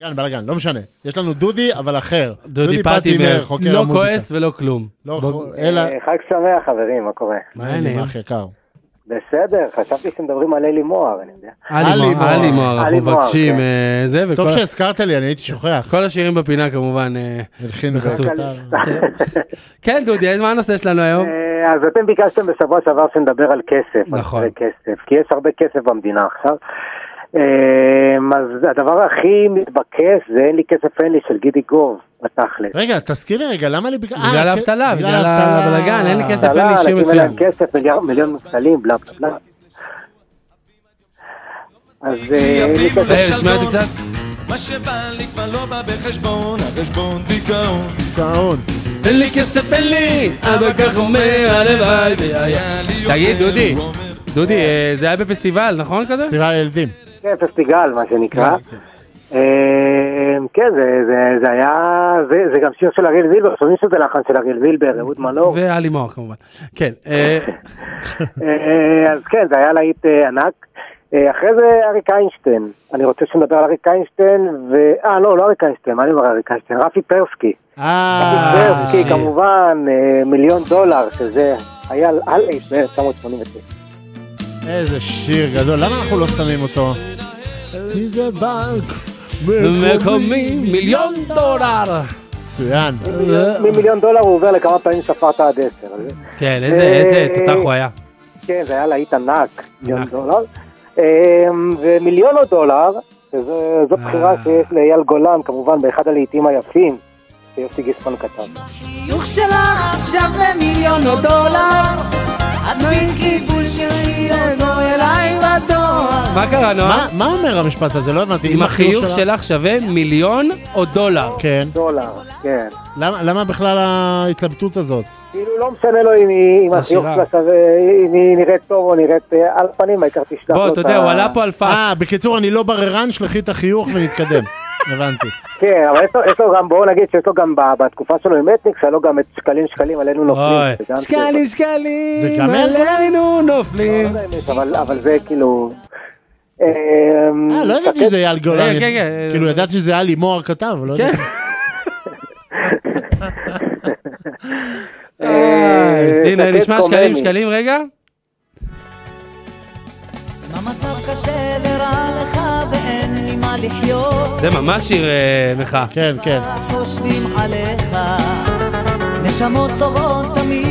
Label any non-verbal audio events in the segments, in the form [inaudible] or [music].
בלאגן, בלאגן, לא משנה. יש לנו דודי, אבל אחר. דודי פטימר, חוקר לא המוזיקה. כועס ולא כלום. לא, חו- אלא... אה, חג שמח חברים, מה קורה? מה העניינים? אח יקר. בסדר, חשבתי שמדברים על אלי מוהר, אני יודע. עלי מוהר, אנחנו מבקשים כן. אה, זה, וכל טוב שהזכרת לי, אני הייתי שוכח. כל השירים בפינה כמובן. אה, הלחין בחסות. [laughs] כן, דודי, אז מה הנושא שלנו היום? אז אתם ביקשתם בשבוע שעבר שנדבר על כסף, נכון. כי יש הרבה כסף במדינה עכשיו. אה, אז הדבר הכי מתבקש זה אין לי כסף אין לי של גידי גוב, בתכלס. רגע, תזכיר לי רגע, למה לי... בגלל בגלל האבטלה, בגלל הבלגן, אין לי כסף. אין לי שיר אנשים אין מצוין. להם כסף, מיליון מובטלים, בלה בלה בלה. אז אה, אין לי כסף. אה, נשמע את זה קצת? מה שבא לי כבר לא בא בחשבון, החשבון דיכאון. גאון. אין לי כסף, אין לי, אבל כך אומר הלוואי זה היה. תגיד, דודי, דודי, אה, זה היה בפסטיבל, נכון כזה? פסטיבל ילדים. כן, פסטיגל, מה שנקרא. כן. אה, כן, זה- היה, זה- גם שיר של אריאל וילבר, שומעים שזה לחן של אריאל וילבר, אהוד מנור. ועלי מוהר כמובן. כן, אה, [laughs] אה, אז כן, זה היה להיט ענק. אחרי זה אריק איינשטיין, אני רוצה שנדבר על אריק איינשטיין, ו... אה, לא, לא אריק איינשטיין, מה אני אומר אריק איינשטיין? רפי פרסקי. רפי פרסקי. כמובן, מיליון דולר, שזה היה על על אייט ב-1989. איזה שיר גדול, למה אנחנו לא שמים אותו? מי זה בנק? מקומי מיליון דולר. מצוין. ממיליון דולר הוא עובר לכמה פעמים ספרת עד עשר. כן, איזה אה, איזה תותח הוא היה. כן, זה היה להיט ענק, מיליון. דולר. אה, ומיליון דולר, זו בחירה אה. שיש לאייל גולן, כמובן, באחד הלהיטים היפים, שיוסי גיספן כתב. חיוך שלך שווה מיליון או דולר את מכיוון בדואר מה קרה, נועה? מה- אומר המשפט הזה? לא הבנתי. אם החיוך שלך שווה מיליון או דולר. כן. דולר, כן. למה למה בכלל ההתלבטות הזאת? כאילו לא משנה לו אם החיוך. שלה שווה, אם היא נראית טוב או נראית אה, על פנים, העיקר תשלח לו בוא, את אתה יודע, ה- הוא עלה פה על פאק. אה, בקיצור, אני לא בררן, שלחי את החיוך ונתקדם. [laughs] הבנתי. כן, אבל יש לו- יש לו גם, בואו נגיד שיש לו גם ב- בתקופה שלו עם אתניקס, היה לו גם את שקלים שקלים עלינו נופלים. שקלים שקלים, עלינו נופלים. לא יודע אם יש, אבל אבל זה כאילו... אה, אה, לא ידעתי שזה אייל גולן. כן, כן, כן. כאילו, ידעתי שזה אלי מוהר כתב, לא כן. ידעתי. אה, אז הנה, נשמע שקלים. שקלים רגע. זה ממש שיר אה, מחאה. כן, כן. נשמות טובות תמיד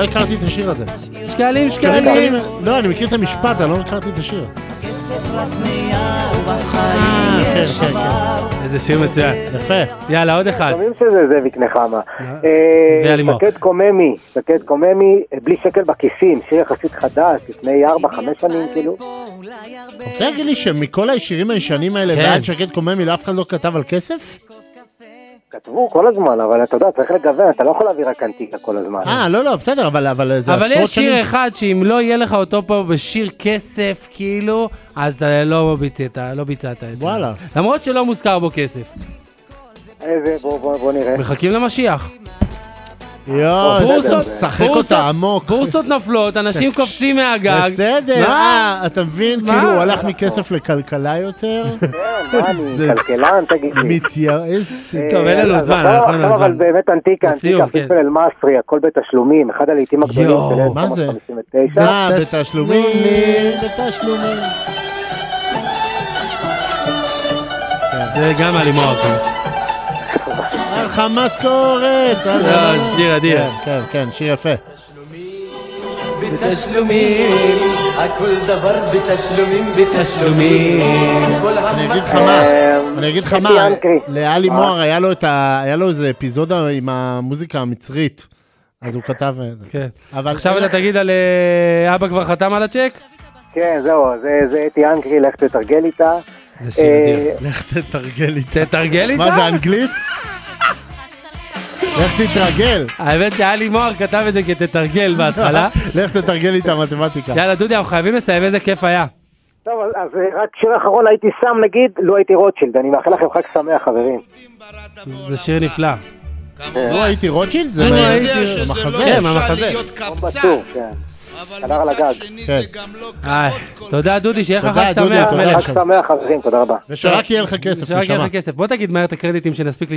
לא הכרתי את השיר הזה. שקלים שקלים, שקלים. לא, אני מכיר את המשפט, אני לא הכרתי את השיר. אה, כן, כן, כן. איזה שיר מצוין. יפה. יאללה, עוד אחד. שומעים שזה זאביק נחמה. ואלי מוהר. שקד קוממי, שקד קוממי, אה, בלי שקל בכיסים, שיר יחסית חדש, לפני 4-5 שנים כאילו. רוצה להגיד לי שמכל השירים הישנים האלה כן. ועד שקד קוממי לאף אחד לא כתב על כסף? כתבו כל הזמן, אבל אתה יודע, צריך לגוון, אתה לא יכול להביא רק אנטיקה כל הזמן. אה, לא, לא, בסדר, אבל אבל זה אבל עשרות יש שיר שנים. אחד שאם לא יהיה לך אותו פה בשיר כסף, כאילו, אז אתה לא ביצעת, לא ביצעת את זה. וואלה. למרות שלא מוזכר בו כסף. איזה, בוא- בוא בוא נראה. מחכים למשיח. יואו, בורסות- שחק בורסות- אותה עמוק. בורסות נופלות, אנשים קופצים מהגג. בסדר, מה? אה, אתה מבין? מה? כאילו הוא הלך מכסף לכלכלה יותר? [laughs] כן, מה אני, זה- כלכלן, תגיד לי. מתייעץ. טוב, אין לנו אז זמן, אין לנו עכשיו אבל זמן. באמת אנטיקה, אנטיקה, כן. פלפל אל-מסרי, הכל בתשלומים, אחד הלעיתים הגדולים יואו, של מה זה? 1959. אה, תש- בתשלומים, בתשלומים. זה גם עלי מוהר. לך משכורת. לא, זה שיר אדיר. כן, כן, כן, שיר יפה. בתשלומים, הכל דבר בתשלומים, בתשלומים. אני אגיד לך מה, אני אגיד לך מה. לאלי? מוהר היה לו את ה... היה לו איזה אפיזודה עם המוזיקה המצרית. אז הוא כתב... אה. כן. אבל... עכשיו אתה תגיד על אה, אבא כבר חתם על הצ'ק? כן, זהו, זה- זה אתי ינקרי, לך תתרגל איתה. זה שיר אה, אדיר. לך תתרגל איתה. תתרגל איתה? מה זה, אנגלית? לך תתרגל. האמת שאלי מוהר כתב את זה כתתרגל בהתחלה. [laughs] לך תתרגל איתה מתמטיקה. יאללה, דודי, אנחנו חייבים לסיים, איזה כיף היה. טוב, אז- אה, רק שיר אחרון הייתי שם, נגיד, לו הייתי רוטשילד. אני מאחל לכם חג שמח, חברים. זה שיר נפלא. לא הייתי רוטשילד? זה אני מה- הייתי- המחזה. כן, מהמחזה. בטור, כן. חדר על הגג. כן. תודה דודי, שיהיה לך חג דודי, שמח, תודה. מלך. חג שמח חברים, תודה רבה. ושרק יהיה לך כסף, שרק יהיה נשמה. לך כסף. בוא תגיד מהר את הקרדיטים שנספיק